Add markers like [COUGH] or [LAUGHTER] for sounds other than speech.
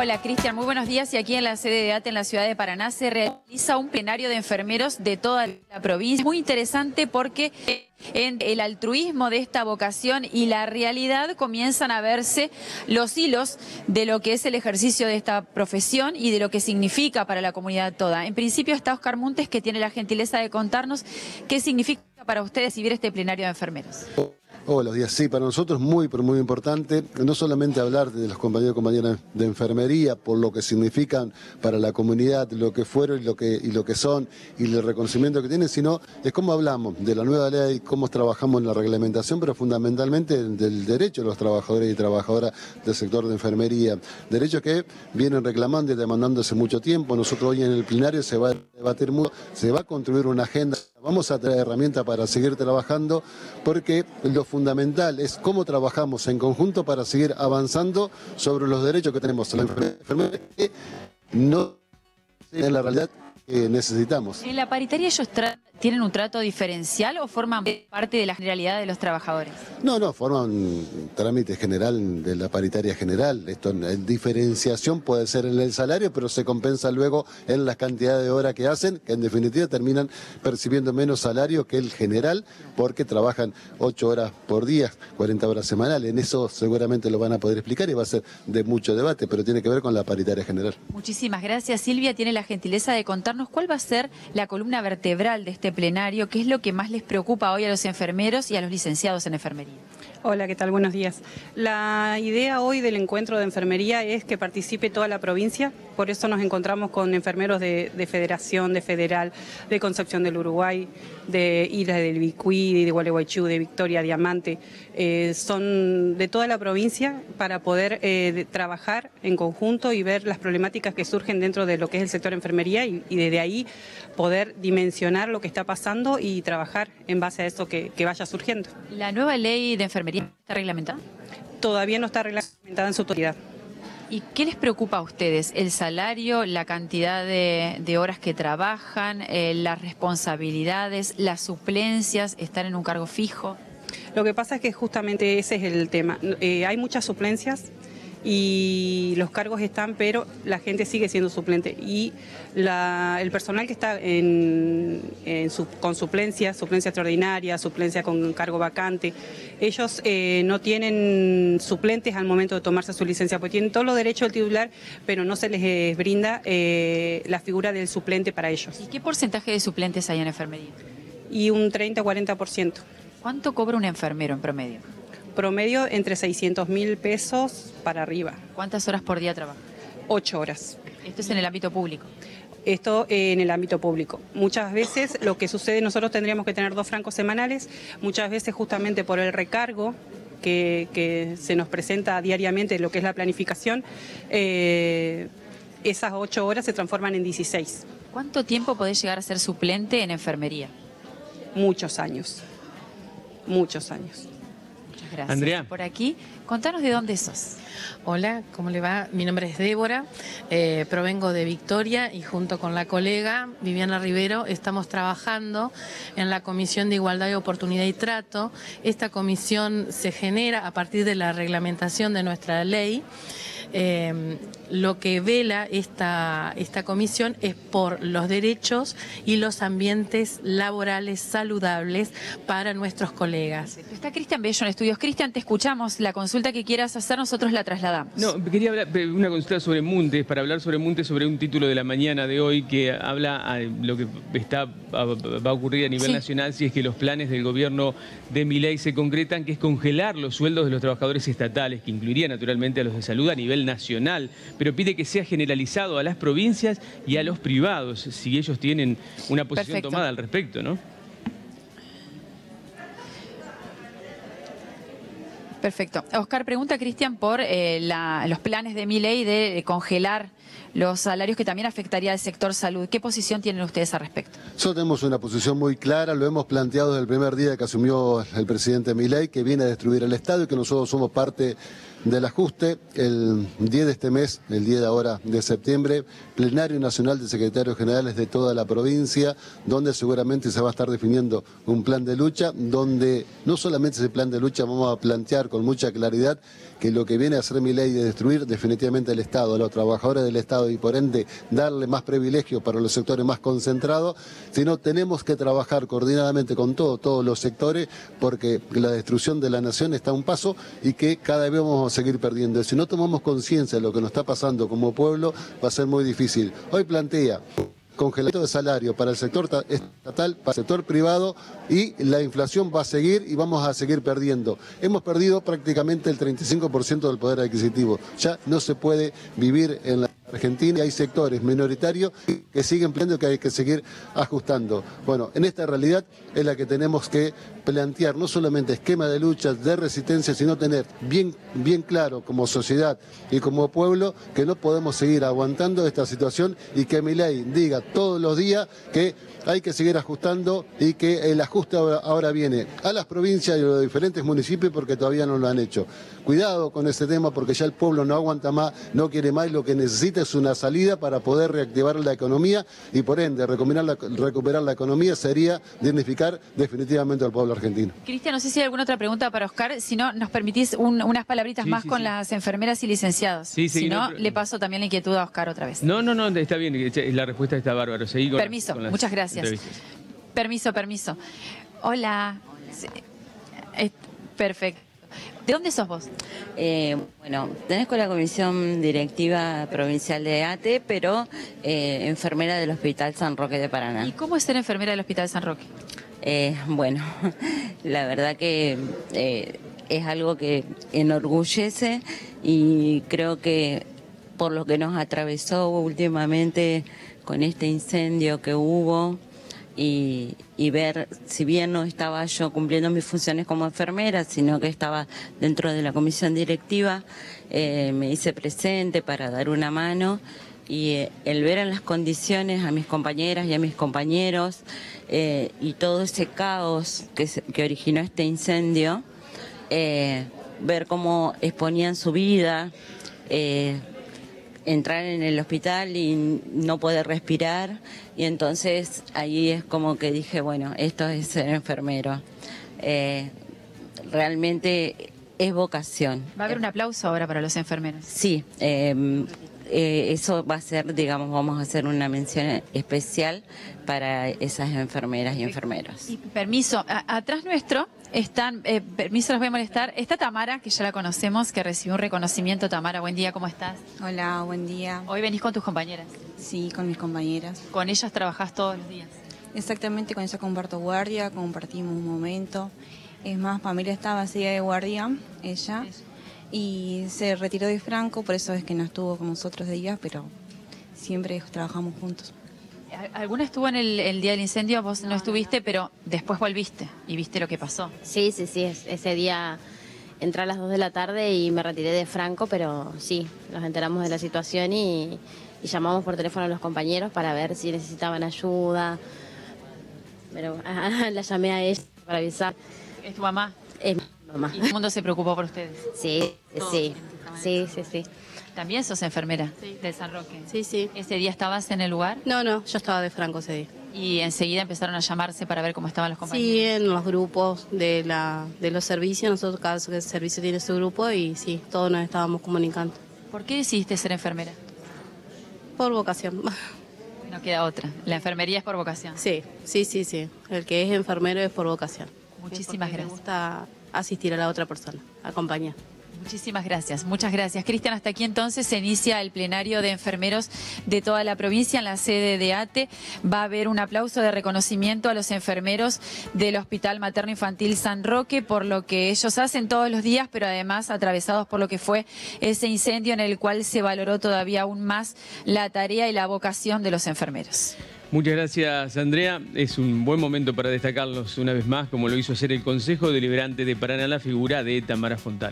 Hola Cristian, muy buenos días. Y aquí en la sede de ATE en la ciudad de Paraná se realiza un plenario de enfermeros de toda la provincia. Muy interesante porque en el altruismo de esta vocación y la realidad comienzan a verse los hilos de lo que es el ejercicio de esta profesión y de lo que significa para la comunidad toda. En principio está Oscar Montes que tiene la gentileza de contarnos qué significa para ustedes recibir este plenario de enfermeros. Hola, días. Sí, para nosotros muy, pero muy importante, no solamente hablar de los compañeros y compañeras de enfermería, por lo que significan para la comunidad, lo que fueron y lo que, y lo que son, y el reconocimiento que tienen, sino es cómo hablamos de la nueva ley, cómo trabajamos en la reglamentación, pero fundamentalmente del derecho de los trabajadores y trabajadoras del sector de enfermería. Derechos que vienen reclamando y demandando hace mucho tiempo. Nosotros hoy en el plenario se va a debatir mucho, se va a construir una agenda. Vamos a traer herramientas para seguir trabajando porque lo fundamental es cómo trabajamos en conjunto para seguir avanzando sobre los derechos que tenemos la enfermedad que no en la realidad que necesitamos. ¿En la paritaria ellos tienen un trato diferencial o forman parte de la generalidad de los trabajadores? No, no, forman trámite general de la paritaria general. Esto en diferenciación puede ser en el salario, pero se compensa luego en la cantidad de horas que hacen, que en definitiva terminan percibiendo menos salario que el general, porque trabajan 8 horas por día, 40 horas semanales. En eso seguramente lo van a poder explicar y va a ser de mucho debate, pero tiene que ver con la paritaria general. Muchísimas gracias. Silvia tiene la gentileza de contarnos cuál va a ser la columna vertebral de este plenario, ¿qué es lo que más les preocupa hoy a los enfermeros y a los licenciados en enfermería? Hola, ¿qué tal? Buenos días. La idea hoy del encuentro de enfermería es que participe toda la provincia, por eso nos encontramos con enfermeros de, Federación, de Federal, de Concepción del Uruguay, de Isla del Bicuí, de Gualeguaychú, de Victoria, Diamante. Eh, son de toda la provincia para poder eh, trabajar en conjunto y ver las problemáticas que surgen dentro de lo que es el sector enfermería y, desde ahí poder dimensionar lo que está pasando y trabajar en base a eso que, que vaya surgiendo. ¿La nueva ley de enfermería está reglamentada? Todavía no está reglamentada en su autoridad. ¿Y qué les preocupa a ustedes? ¿El salario, la cantidad de, horas que trabajan, eh, las responsabilidades, las suplencias, estar en un cargo fijo? Lo que pasa es que justamente ese es el tema. Eh, hay muchas suplencias, y los cargos están, pero la gente sigue siendo suplente. Y el personal que está en, con suplencia, suplencia extraordinaria, suplencia con cargo vacante, ellos eh, no tienen suplentes al momento de tomarse su licencia, porque tienen todos los derechos del titular, pero no se les eh, brinda eh, la figura del suplente para ellos. ¿Y qué porcentaje de suplentes hay en enfermería? Y un 30-40%. ¿Cuánto cobra un enfermero en promedio? promedio entre 600 mil pesos para arriba. ¿Cuántas horas por día trabaja? Ocho horas. ¿Esto es en el ámbito público? Esto en el ámbito público. Muchas veces lo que sucede, nosotros tendríamos que tener dos francos semanales, muchas veces justamente por el recargo que, se nos presenta diariamente lo que es la planificación, eh, esas ocho horas se transforman en 16. ¿Cuánto tiempo podés llegar a ser suplente en enfermería? Muchos años, muchos años. Gracias. Andrea. Por aquí, contanos de dónde sos. Hola, ¿cómo le va? Mi nombre es Débora, eh, provengo de Victoria y junto con la colega Viviana Rivero estamos trabajando en la Comisión de Igualdad y Oportunidad y Trato. Esta comisión se genera a partir de la reglamentación de nuestra ley. Eh, lo que vela esta, esta comisión es por los derechos y los ambientes laborales saludables para nuestros colegas. Está Cristian Bello en estudios. Cristian, te escuchamos. La consulta que quieras hacer, nosotros la trasladamos. No, quería hablar una consulta sobre Muntes, para hablar sobre Muntes, sobre un título de la mañana de hoy que habla de lo que está, va a ocurrir a nivel nacional si es que los planes del gobierno de Miley se concretan, que es congelar los sueldos de los trabajadores estatales, que incluiría naturalmente a los de salud a nivel nacional pero pide que sea generalizado a las provincias y a los privados, si ellos tienen una posición tomada al respecto, ¿no? Perfecto. Oscar pregunta, Cristian, por eh, los planes de mi ley de congelar los salarios que también afectaría al sector salud. ¿Qué posición tienen ustedes al respecto? Nosotros tenemos una posición muy clara, lo hemos planteado desde el primer día que asumió el presidente Milei, que viene a destruir el Estado y que nosotros somos parte del ajuste. El 10 de este mes, el 10 de ahora de septiembre, plenario nacional de secretarios generales de toda la provincia, donde seguramente se va a estar definiendo un plan de lucha, donde no solamente ese plan de lucha vamos a plantear con mucha claridad que lo que viene a hacer mi ley de destruir definitivamente el Estado, a los trabajadores del Estado y por ende darle más privilegios para los sectores más concentrados, sino tenemos que trabajar coordinadamente con todo, todos los sectores porque la destrucción de la nación está a un paso y que cada vez vamos a seguir perdiendo. Si no tomamos conciencia de lo que nos está pasando como pueblo, va a ser muy difícil. Hoy plantea congelamiento de salario para el sector estatal, para el sector privado y la inflación va a seguir y vamos a seguir perdiendo. Hemos perdido prácticamente el 35% del poder adquisitivo. Ya no se puede vivir en la Argentina hay sectores minoritarios que siguen planteando que hay que seguir ajustando. Bueno, en esta realidad es la que tenemos que plantear no solamente esquema de lucha, de resistencia, sino tener bien, bien claro como sociedad y como pueblo que no podemos seguir aguantando esta situación y que mi ley diga todos los días que hay que seguir ajustando y que el ajuste ahora, viene a las provincias y a los diferentes municipios porque todavía no lo han hecho. Cuidado con ese tema porque ya el pueblo no aguanta más, no quiere más y lo que necesita es una salida para poder reactivar la economía y por ende recuperar la, recuperar la economía sería dignificar definitivamente al pueblo argentino. Cristian, no sé si hay alguna otra pregunta para Oscar, si no nos permitís unas palabritas más con las enfermeras y licenciados. si no, le paso también la inquietud a Oscar otra vez. No, no, no, está bien, la respuesta está bárbaro. Permiso, muchas gracias. Permiso, permiso. Hola. Perfecto. ¿De dónde sos vos? Eh, bueno, tenés con la Comisión Directiva Provincial de ATE, pero eh, enfermera del Hospital San Roque de Paraná. ¿Y cómo es ser enfermera del Hospital San Roque? Eh, bueno, [LAUGHS] la verdad que es algo que enorgullece y creo que por lo que nos atravesó últimamente con este incendio que hubo, y, ver, si bien no estaba yo cumpliendo mis funciones como enfermera, sino que estaba dentro de la comisión directiva, eh, me hice presente para dar una mano y eh, el ver en las condiciones a mis compañeras y a mis compañeros eh, y todo ese caos que, que originó este incendio, ver cómo exponían su vida, entrar en el hospital y no poder respirar. Y entonces ahí es como que dije, bueno, esto es ser enfermero. Eh, realmente es vocación. ¿Va a haber un aplauso ahora para los enfermeros? Sí, em, eh, eso va a ser, digamos, vamos a hacer una mención especial para esas enfermeras y enfermeros. Y permiso, atrás nuestro están, eh, permiso, los voy a molestar. Está Tamara, que ya la conocemos, que recibió un reconocimiento. Tamara, buen día, ¿cómo estás? Hola, buen día. Hoy venís con tus compañeras. Sí, con mis compañeras. ¿Con ellas trabajás todos los días? Exactamente, con ella comparto guardia, compartimos un momento. Es más, familia estaba así de guardia, ella, y se retiró de Franco, por eso es que no estuvo con nosotros de días, pero siempre trabajamos juntos. ¿Alguna estuvo en el, día del incendio? Vos no, estuviste, pero después volviste y viste lo que pasó. Sí, sí, sí. Ese día entré a las 2 de la tarde y me retiré de Franco, pero sí, nos enteramos de la situación y, llamamos por teléfono a los compañeros para ver si necesitaban ayuda. Pero [LAUGHS] la llamé a ella para avisar. ¿Es tu mamá? Es mi mamá. ¿Y todo el mundo se preocupó por ustedes? Sí, sí, sí, sí, sí. ¿También sos enfermera del San Roque? Sí, sí. ¿Ese día estabas en el lugar? No, no, yo estaba de Franco ese día. ¿Y enseguida empezaron a llamarse para ver cómo estaban los compañeros? Sí, en los grupos de, la, de los servicios. Nosotros cada servicio tiene su grupo y sí, todos nos estábamos comunicando. ¿Por qué decidiste ser enfermera? Por vocación. No queda otra. La enfermería es por vocación. Sí, sí, sí, sí. El que es enfermero es por vocación. Muchísimas gracias. Me gusta asistir a la otra persona, acompañar. Muchísimas gracias, muchas gracias. Cristian, hasta aquí entonces se inicia el plenario de enfermeros de toda la provincia en la sede de ATE. Va a haber un aplauso de reconocimiento a los enfermeros del Hospital Materno Infantil San Roque por lo que ellos hacen todos los días, pero además atravesados por lo que fue ese incendio en el cual se valoró todavía aún más la tarea y la vocación de los enfermeros. Muchas gracias, Andrea. Es un buen momento para destacarlos una vez más, como lo hizo ayer el Consejo Deliberante de Paraná, la figura de Tamara Fontana.